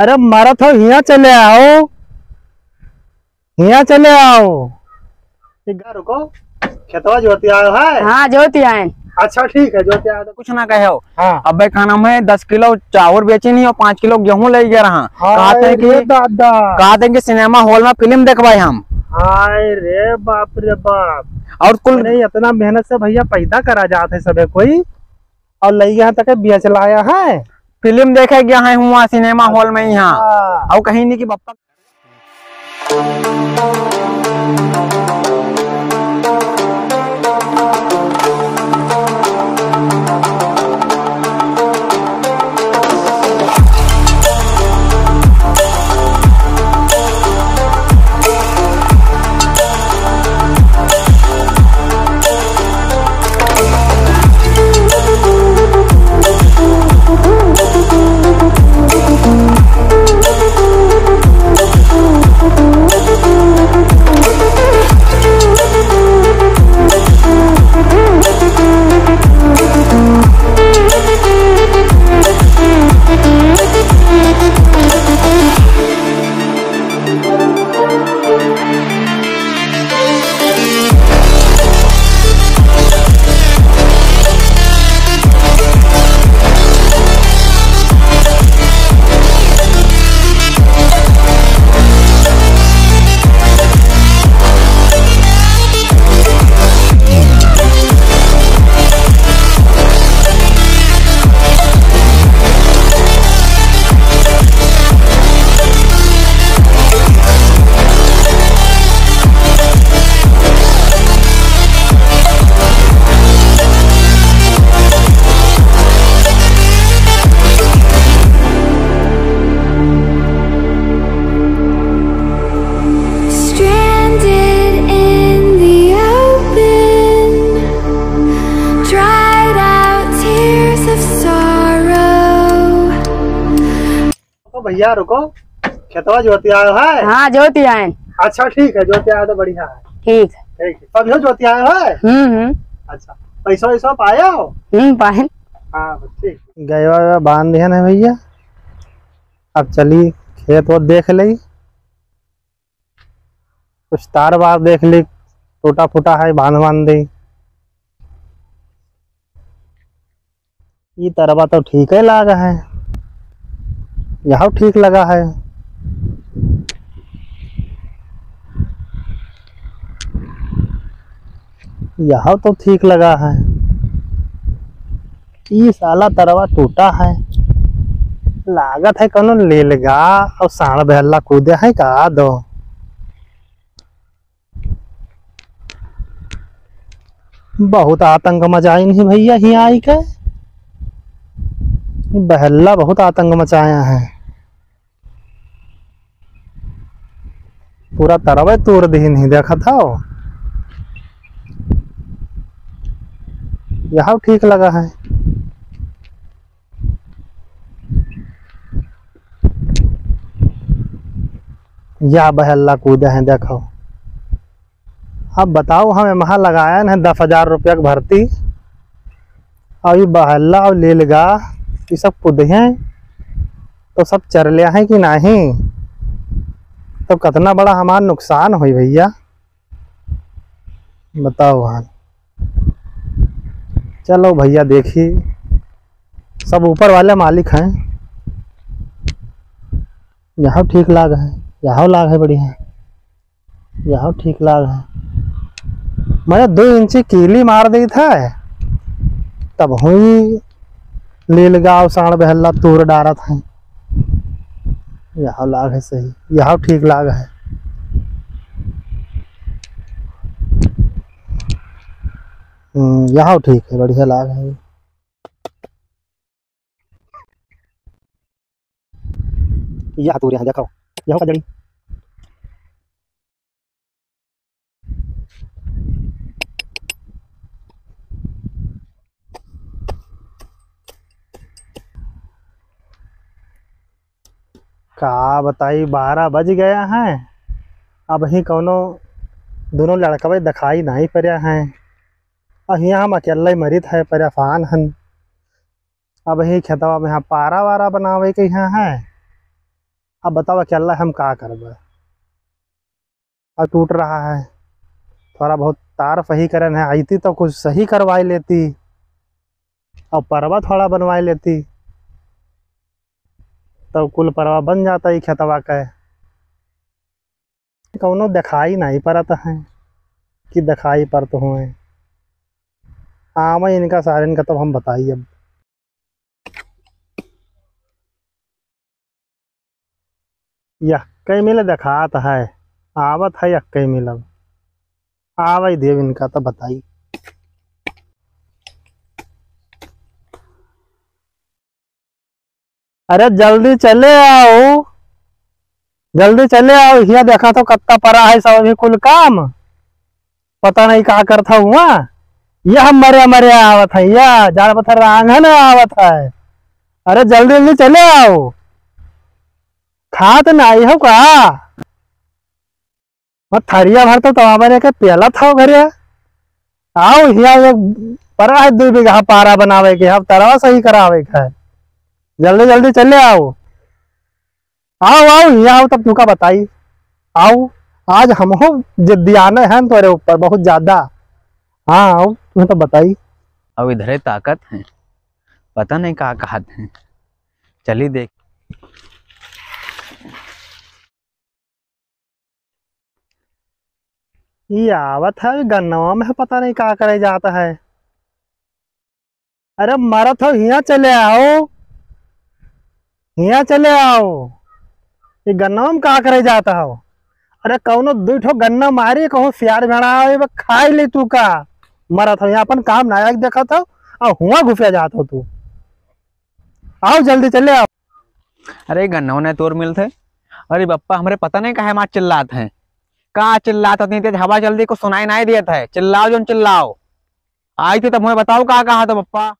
अरे मारा तो यहाँ चले आओ। यहाँ चले आओ। रुको। खेतवा जोती आयो है? हाँ जोती आयन अच्छा ठीक है जोती आयो तो कुछ ना कहे हो। हाँ। अबे का नाम है दस किलो चावल बेची नहीं और पाँच किलो गेहूँ ले गया रहा। कहते हैं कि कहते कि सिनेमा हॉल में फ़िल्म देखवाए हम। हाय रे बाप रे बाप। और कुल नहीं इतना मेहनत से भैया पैदा करा जाते सबे कोई। और यहाँ तक बेच लाया है। फ़िल्म देखे गया है हुआ सिनेमा हॉल में यहाँ हाँ। और कहीं नहीं कि बप्पा भैया रुको। खेतवा जोती आयो है? हाँ जोती आयन अच्छा ठीक है जोती आयो तो बढ़िया है। ठीक। है ठीक है। तभी जोती आयो है? हम्म हम्म। अच्छा पैसा वैसा पाया हो? हम्म पायन हाँ ठीक गए बाँध दिया ना भैया। अब चली खेत वो देख ली। कुछ तार बार देख ली टूटा फूटा है बाँध बाँध दी। ये तरवा तो ठीक है लगा है। यह ठीक लगा है। यह तो ठीक लगा है। ई साला तरवा टूटा है। लागत है कौनो लेलगा और साण बहला कूदे है का दो। बहुत आतंक मचाई नहीं भैया ही आई के बहल्ला बहुत आतंक मचाया है। पूरा तरवा तोड़ दी नहीं, देखा था। यह ठीक लगा है। यह बहल्ला कूदे हैं, देखो। अब बताओ, हमें वहाँ लगाया ना दस हज़ार रुपया की भर्ती। और ये बहल्ला और लीलगा ये सब कूदे हैं तो सब चर लिया है कि नहीं? तो कितना बड़ा हमारा नुकसान हुई भैया? बताओ हाल। चलो भैया देखिए, सब ऊपर वाले मालिक हैं। यहाँ ठीक लाग है, यहाँ लाग है बढ़िया। यहाँ ठीक लाग है। मैंने दो इंची कीली मार दी था, तब हुई लीलगांव साण बहल्ला तूर डारा था। यहाँ लाग है सही। यहाँ ठीक लाग है। हम्म, यहाँ ठीक है बढ़िया लाग है। यह तूर यहाँ देखो। यहाँ का जड़ी। का बताई बारह बज गया है। अब ही कौनो दोनों लड़कवे दिखाई नहीं पड़े हैं। अब यहाँ हम अकेले मरित है, परेशान हन अब ही खेतवा में यहाँ पारा वारा बनावे के यहाँ है। अब बताओ अकेला हम का करबे? अब टूट रहा है। थोड़ा बहुत तार फही करन है। आईती तो कुछ सही करवाई लेती। और परवा थोड़ा बनवाई लेती। तो कुल परवा बन जाता है खेतवा का। कौनो दिखाई नहीं पड़त है कि दिखाई पड़ते हुए। हाँ मैं इनका, सारे इनका, तब हम बताइए अब। यह कई मिले दिखात है, आवत है यह कई मिल। अब आवे देव इनका तो बताई अरे जल्दी चले आओ। जल्दी चले आओ हिया देखा तो कत्ता पड़ा है सब अभी कुल काम। पता नहीं कहा करता हुआ। यह मरे मरे आवत है, यह जान पत्थर आँगन आवत है। अरे जल्दी जल्दी चले आओ। खात नहीं हो का? और थरिया भर तो बने के पेला था घरे। आओ एक परा है, दो बीघा पारा बनावे के, अब तरवा सही करावे के। है जल्दी जल्दी चले आओ। आओ आओ हिया आओ तब तुका बताई। आओ आज हम हो जिद्दियाने हैं तुम्हारे ऊपर बहुत ज़्यादा। हाँ आओ तुम्हें तो बताई। अब इधर ताकत है। पता नहीं कहा कहते हैं। चली देख। ये आवत है गन्नवा में पता नहीं क्या करे जाता है। अरे मरत हो यहाँ चले आओ। हिया चले आओ। ये गन्ना में का करे जाता हो। अरे कौनो दू ठो गन्ना मारी, कहूँ सियार भेड़ा खाई ले तू का। मरत हो यहाँ अपन काम नायक देखा था, और हुआ घुफिया जात हो तू। आओ जल्दी चले आओ। अरे गन्ना ने तोर मिल थे। अरे बप्पा, हमारे पता नहीं कहा मार चिल्लात हैं। कहा चिल्लात इतनी तेज हवा जल्दी को सुनाई नहीं दिया था। चिल्लाओ जो, चिल्लाओ। आई थी तब मुझे बताओ कहा कहा था पप्पा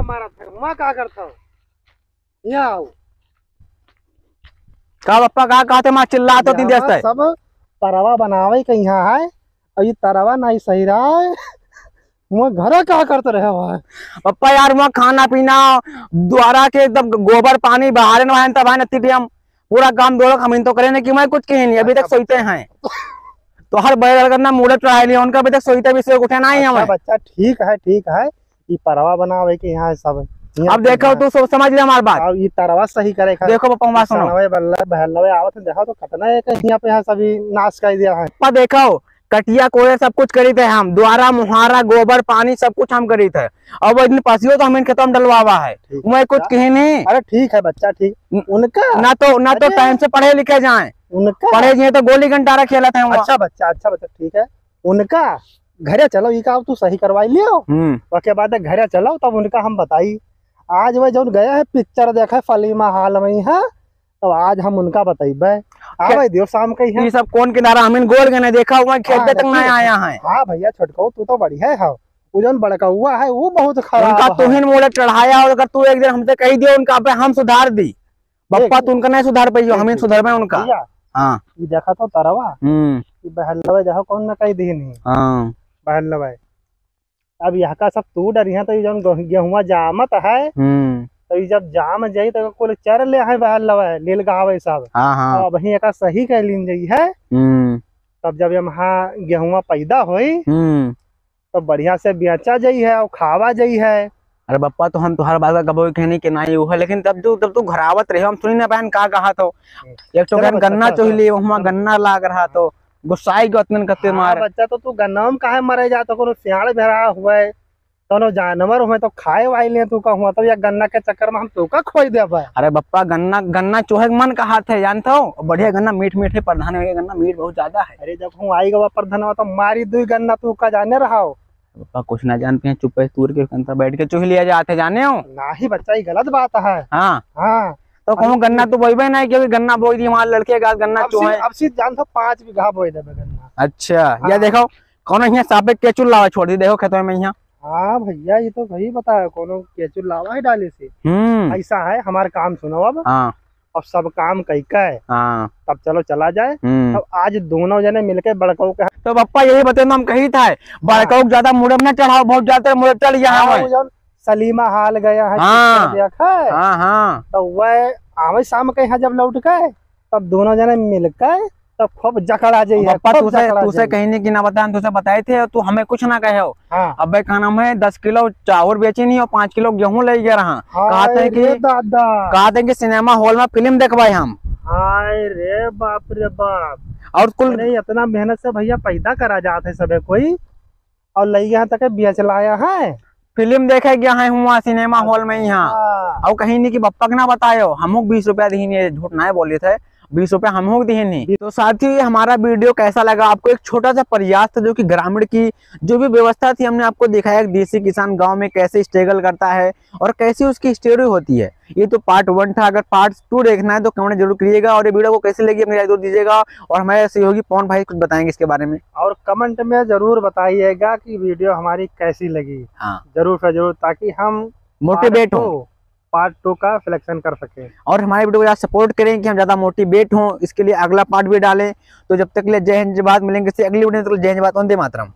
यहाँ मारा था वहाँ क्या करता हो यहाँ आओ कहा पप्पा कहा कहा थे मार चिल्लात इतनी देर सब तरवा बनावे के यहाँ है और ये तरवा नहीं सही रहा है। वहाँ घर क्या करते रहे हुआ है। पप्पा यार वहाँ खाना पीना द्वारा के एकदम गोबर पानी बहारे तब है हम। पूरा काम दो हम इन तो करे ना कि मैं कुछ कही नहीं अभी तक सोते हैं। तो हर बैल करना मूड चढ़ाए लिया उनका अभी तक सोते भी से उठे नहीं अच्छा हमें। बच्चा ठीक है ठीक है। ये परवा बनावे के यहाँ सब। अब देखो तू सब समझ लिया हमारी बात। अब ये तरवा सही करे देखो बात सुनो। सनवे बल्ला बहलवे आवत है देखो तो कितना है कि यहाँ पे है सभी नाश कर दिया है। पप्पा देखो कटिया कोड़े सब कुछ करी थे हम। द्वारा मुहारा गोबर पानी सब कुछ हम करी थे अब इतनी पसियो तो हम इन खेतों में डलवावा है। मैं कुछ कही नहीं। अरे ठीक है बच्चा ठीक। उनका? ना तो ना तो टाइम से पढ़े लिखे जाए। उनका? पढ़े जाए तो गोली घंटारा खेला था अच्छा बच्चा अच्छा बच्चा ठीक है। उनका? घरे चलो ये तू सही करवाई लियो उसके बाद घरे चलो तब उनका हम बताई। आज वह जो गया है पिक्चर देखा फलीमा हाल में है तो आज हम उनका बताइबे। आवे दियो शाम के ये सब कौन किनारा? हम गोल के देखा हुआ खेत हाँ, तक नहीं आया है। हाँ भैया छोटको तू तो बढ़िया है वो जो बड़का हुआ है वो बहुत खराब उनका है। तुहिन मोड़े चढ़ाया और अगर तू एक दिन हमसे कही दियो उनका पे हम सुधार दी। बप्पा तू उनका नहीं सुधार पाई हम ही सुधार में उनका। हाँ। ये देखा तो तरवा हम्म। बहलवे देखो कौन ना कही दी नहीं। हाँ। बहलवे अब यहाँ का सब तू डरिया तो ये जो गेहुआ जामत है हम्म। तो जब जाम जाई तो कुल चर ले है बहलवे लील गावे सब। हाँ हाँ। अब वही एक सही कह लीन जाई है हम्म। तब जब यहाँ गेहुआ पैदा होई हम्म। तो बढ़िया से बेचा जाई है और खावा जाई है। अरे बप्पा तो हम तुहार बात का कबो कहनी कि नहीं वो है लेकिन तब तू तब तू घरावत रहे हम सुनी ना बहन का कहा तो। एक तो बहन गन्ना चलो, चोही लिए वहाँ गन्ना लाग रहा तो। गुस्साई गतन कते हाँ, मार? बच्चा तो तू गन्ना में काहे मरे जा? तो कोनो सियाड़ भेड़ा हुए जानवर हुए तो खाए वाई ले तू का हुआ? तो या गन्ना के चक्कर में हम तू का खोई दे भाई अरे बप्पा गन्ना गन्ना चोहे मन का हाथ है जानता हो? बढ़िया गन्ना मीठ मीठे प्रधान है गन्ना मीठ बहुत ज़्यादा है। अरे जब हूँ आई गवा प्रधान तो मारी दू गन्ना तू का जाने रहा हो? बप्पा कुछ ना जानते हैं चुप है तूर के अंदर बैठ के चोही लिया जाते जाने हो? ना ही बच्चा ये गलत बात है। हाँ। हाँ। तो कहूँ गन्ना तो बोई नहीं क्योंकि गन्ना बोई दी वहाँ लड़के का गन्ना अब चोहे। अब सीध जान तो पाँच बीघा बोई देबे गन्ना। अच्छा हाँ। ये देखो कौन यहाँ सापे केचुल लावा छोड़ दी देखो खेतों में यहाँ हाँ भैया ये तो भाई बता कोनो केचू लावा है डाले से। हम्म। ऐसा है हमारा काम सुनो अब। हाँ। अब सब काम कई का है। हाँ। तब चलो चला जाए। हम्म। अब आज दोनों जने मिलके बड़काऊ के तो पप्पा यही बता हम कही था बड़का ज़्यादा मुड़ब ना चढ़ाओ बहुत ज़्यादा मुड़ब चढ़ गया हाँ, सलीमा हाल गया है हाँ। देखा है। हाँ हाँ। तो वह आवे शाम के यहाँ जब लौट गए तब दोनों जने मिल के तब खूब जकड़ आ जाइए तुझे तुझे। कहीं नहीं कि ना बताया तुझे बताए थे तू हमें कुछ ना कहे हो। हाँ। अब भाई नाम है दस किलो चावल बेची नहीं और पाँच किलो गेहूँ ले गया रहा। कहते हाय हैं रे कि दादा। कहते हैं कि सिनेमा हॉल में फ़िल्म देखवाए हम। हाय रे बाप रे बाप। और कुल नहीं इतना मेहनत से भैया पैदा करा जाते सबे कोई। और ले यहाँ तक बेच लाया है? फ़िल्म देखे गया है हुआ सिनेमा हॉल में यहाँ। और कहीं नहीं की बप्पा के ना बतायो हम बीस रुपया दी झूठ ना बोले थे बीस रुपए हम होग दिए नहीं। तो साथ ही हमारा वीडियो कैसा लगा? आपको एक छोटा सा प्रयास था जो कि ग्रामीण की जो भी व्यवस्था थी हमने आपको दिखाया देसी किसान गाँव में कैसे स्ट्रगल करता है और कैसी उसकी स्टोरी होती है। ये तो पार्ट वन था। अगर पार्ट टू देखना है तो कमेंट ज़रूर करिएगा और ये वीडियो को कैसे लगी राय ज़रूर दीजिएगा और हमारे सहयोगी पवन भाई कुछ बताएँगे इसके बारे में। और कमेंट में ज़रूर बताइएगा कि वीडियो हमारी कैसी लगी। हाँ। ज़रूर से ज़रूर ताकि हम मोटिवेट हो। पार्ट टू का सिलेक्शन कर सके। और हमारे वीडियो को ज़्यादा सपोर्ट करें कि हम ज़्यादा मोटिवेट हों, इसके लिए अगला पार्ट भी डालें। तो जब तक के लिए जय हिंद, जय भारत, मिलेंगे अगली वीडियो तक के लिए जय हिंद भारत, वंदे मातरम।